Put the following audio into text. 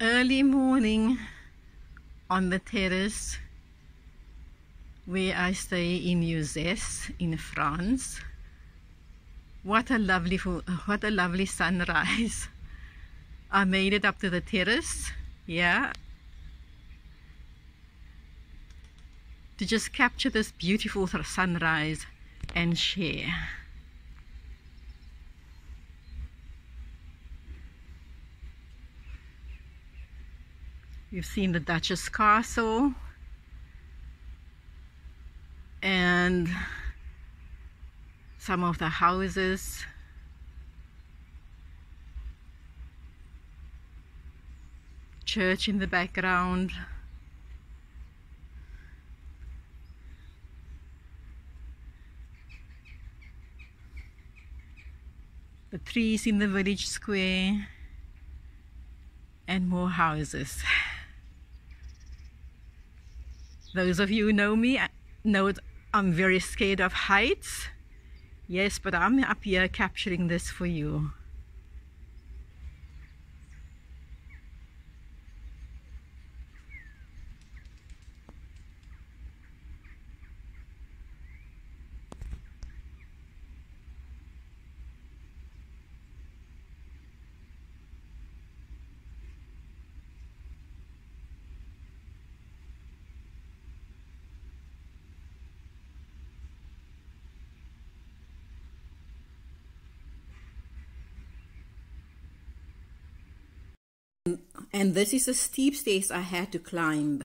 early morning on the terrace where I stay in Uzès in France. What a lovely what a lovely sunrise. I made it up to the terrace. Yeah. To just capture this beautiful sunrise and share. You've seen the Duchess Castle and some of the houses. Church in the background. The trees in the village square and more houses. Those of you who know me know I'm very scared of heights. Yes, but I'm up here capturing this for you. And this is a steep stairs I had to climb